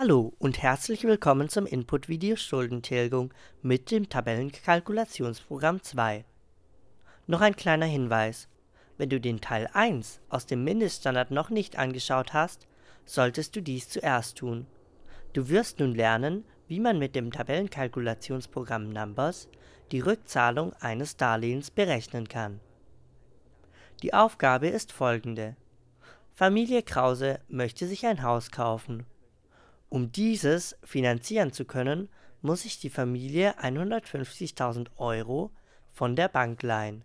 Hallo und herzlich willkommen zum Input-Video Schuldentilgung mit dem Tabellenkalkulationsprogramm 2. Noch ein kleiner Hinweis. Wenn du den Teil 1 aus dem Mindeststandard noch nicht angeschaut hast, solltest du dies zuerst tun. Du wirst nun lernen, wie man mit dem Tabellenkalkulationsprogramm Numbers die Rückzahlung eines Darlehens berechnen kann. Die Aufgabe ist folgende. Familie Krause möchte sich ein Haus kaufen. Um dieses finanzieren zu können, muss sich die Familie 150.000 Euro von der Bank leihen.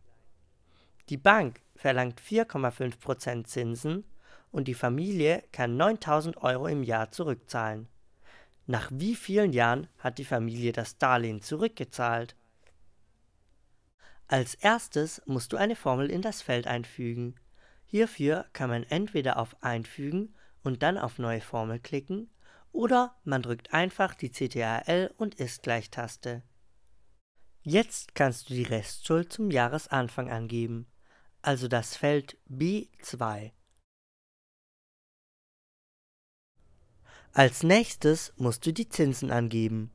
Die Bank verlangt 4,5% Zinsen und die Familie kann 9.000 Euro im Jahr zurückzahlen. Nach wie vielen Jahren hat die Familie das Darlehen zurückgezahlt? Als erstes musst du eine Formel in das Feld einfügen. Hierfür kann man entweder auf Einfügen und dann auf Neue Formel klicken oder man drückt einfach die Ctrl und Ist-Gleich-Taste. Jetzt kannst du die Restschuld zum Jahresanfang angeben, also das Feld B2. Als nächstes musst du die Zinsen angeben.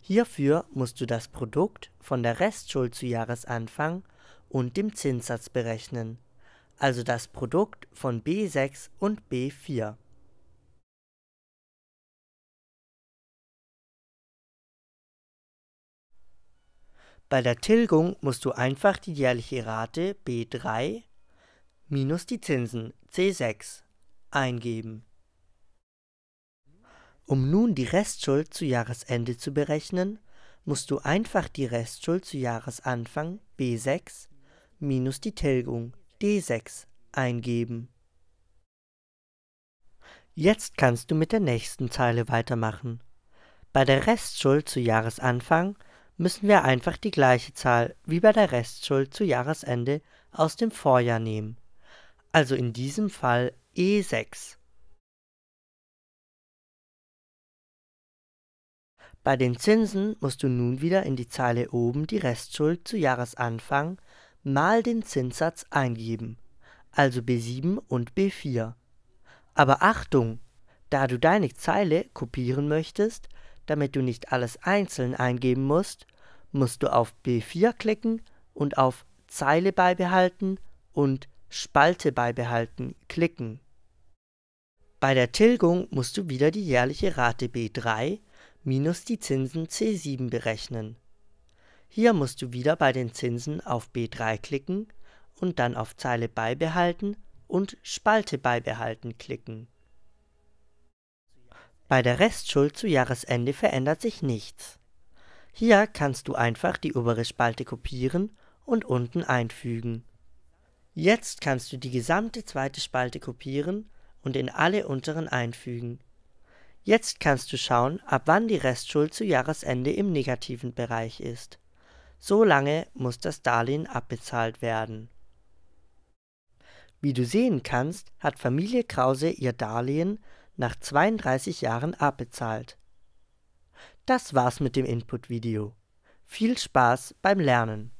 Hierfür musst du das Produkt von der Restschuld zu Jahresanfang und dem Zinssatz berechnen, also das Produkt von B6 und B4. Bei der Tilgung musst du einfach die jährliche Rate B3 minus die Zinsen C6 eingeben. Um nun die Restschuld zu Jahresende zu berechnen, musst du einfach die Restschuld zu Jahresanfang B6 minus die Tilgung D6 eingeben. Jetzt kannst du mit der nächsten Zeile weitermachen. Bei der Restschuld zu Jahresanfang müssen wir einfach die gleiche Zahl wie bei der Restschuld zu Jahresende aus dem Vorjahr nehmen, also in diesem Fall E6. Bei den Zinsen musst du nun wieder in die Zeile oben die Restschuld zu Jahresanfang mal den Zinssatz eingeben, also B7 und B4. Aber Achtung, da du deine Zeile kopieren möchtest, damit du nicht alles einzeln eingeben musst, musst du auf B4 klicken und auf Zeile beibehalten und Spalte beibehalten klicken. Bei der Tilgung musst du wieder die jährliche Rate B3 minus die Zinsen C7 berechnen. Hier musst du wieder bei den Zinsen auf B3 klicken und dann auf Zeile beibehalten und Spalte beibehalten klicken. Bei der Restschuld zu Jahresende verändert sich nichts. Hier kannst du einfach die obere Spalte kopieren und unten einfügen. Jetzt kannst du die gesamte zweite Spalte kopieren und in alle unteren einfügen. Jetzt kannst du schauen, ab wann die Restschuld zu Jahresende im negativen Bereich ist. So lange muss das Darlehen abbezahlt werden. Wie du sehen kannst, hat Familie Krause ihr Darlehen nach 32 Jahren abbezahlt. Das war's mit dem Input-Video. Viel Spaß beim Lernen!